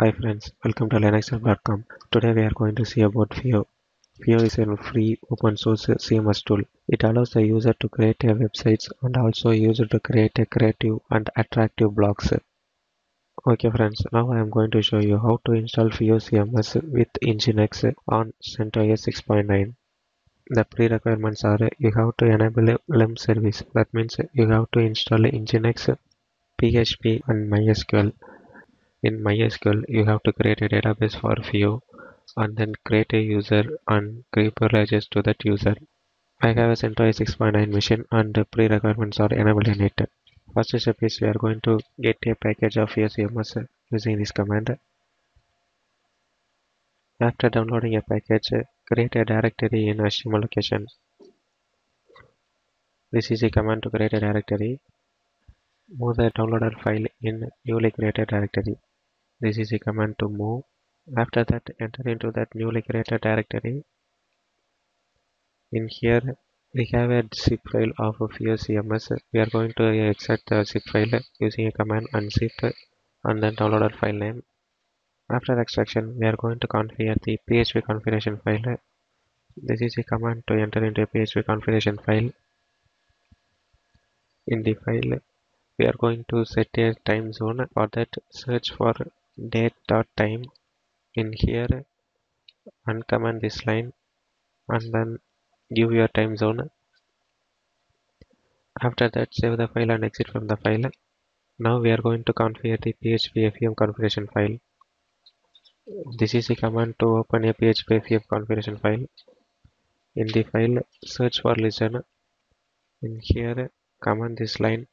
Hi friends, welcome to linuxhelp.com. Today we are going to see about Fiyo. Fiyo is a free open source CMS tool. It allows the user to create a websites and also user to create a creative and attractive blogs. Okay friends, now I am going to show you how to install Fiyo CMS with Nginx on CentOS 6.9. The pre-requirements are you have to enable a service. That means you have to install Nginx, PHP and MySQL. In MySQL, you have to create a database for Fiyo and then create a user and give privileges to that user. I have a CentOS 6.9 machine and the pre-requirements are enabled in it. First step is we are going to get a package of CMS using this command. After downloading a package, create a directory in HTML location. This is a command to create a directory. Move the downloaded file in newly created directory. This is a command to move. After that, enter into that newly created directory. In here, we have a zip file of Fiyo CMS. We are going to extract the zip file using a command unzip and then downloaded file name. After extraction, we are going to configure the PHP configuration file. This is a command to enter into a PHP configuration file. In the file, we are going to set a time zone. For that, search for date.time. In here, uncomment this line and then give your time zone. After that, save the file and exit from the file. Now we are going to configure the PHP FPM configuration file. This is a command to open a PHP FPM configuration file. In the file, search for listen. In here, comment this line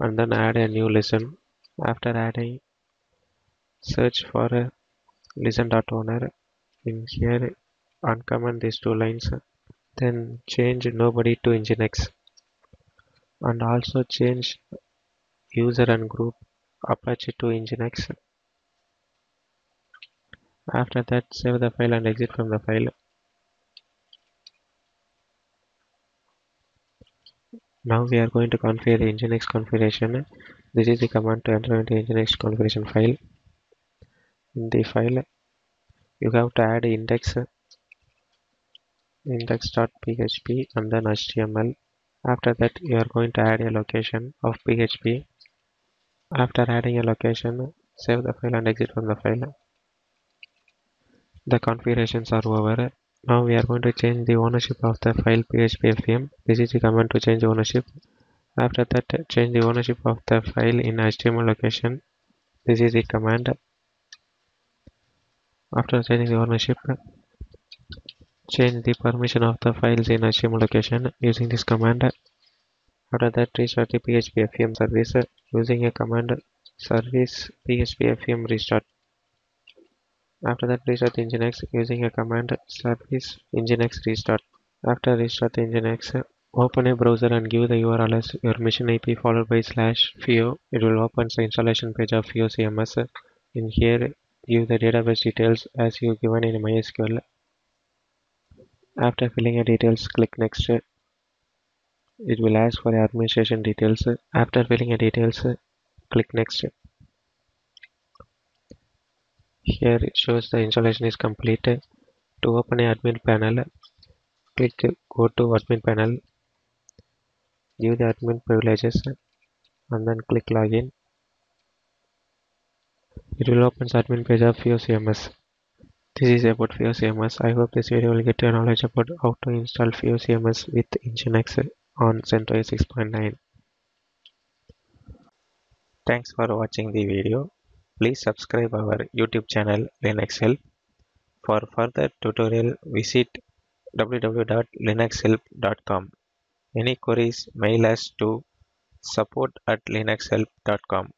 and then add a new listen. After adding, search for a listen.owner. In here, uncomment these two lines. Then change nobody to Nginx and also change user and group Apache to Nginx. After that, save the file and exit from the file. Now we are going to configure the Nginx configuration. This is the command to enter into Nginx configuration file. In the file, you have to add index index.php and then HTML. After that, you are going to add a location of PHP. After adding a location, save the file and exit from the file. The configurations are over. Now we are going to change the ownership of the file phpfpm. This is the command to change ownership. After that, change the ownership of the file in HTML location. This is the command. After changing the ownership, change the permission of the files in HTML location using this command. After that, restart the PHPFPM service using a command service PHPFPM restart. After that, restart Nginx using a command service Nginx restart. After restart Nginx, open a browser and give the URL as your machine IP followed by slash Fiyo. It will open the installation page of Fiyo CMS. In here, give the database details as you given in MySQL. After filling your details, click next. It will ask for administration details. After filling your details, click next. Here it shows the installation is complete. To open a admin panel, click go to admin panel, give the admin privileges and then click login. It will open admin page of Fiyo CMS. This is about Fiyo CMS. I hope this video will get you knowledge about how to install Fiyo CMS with Nginx on CentOS 6.9. Thanks for watching the video. Please subscribe our YouTube channel Linux Help. For further tutorial, visit www.linuxhelp.com. Any queries, mail us to support at linuxhelp.com.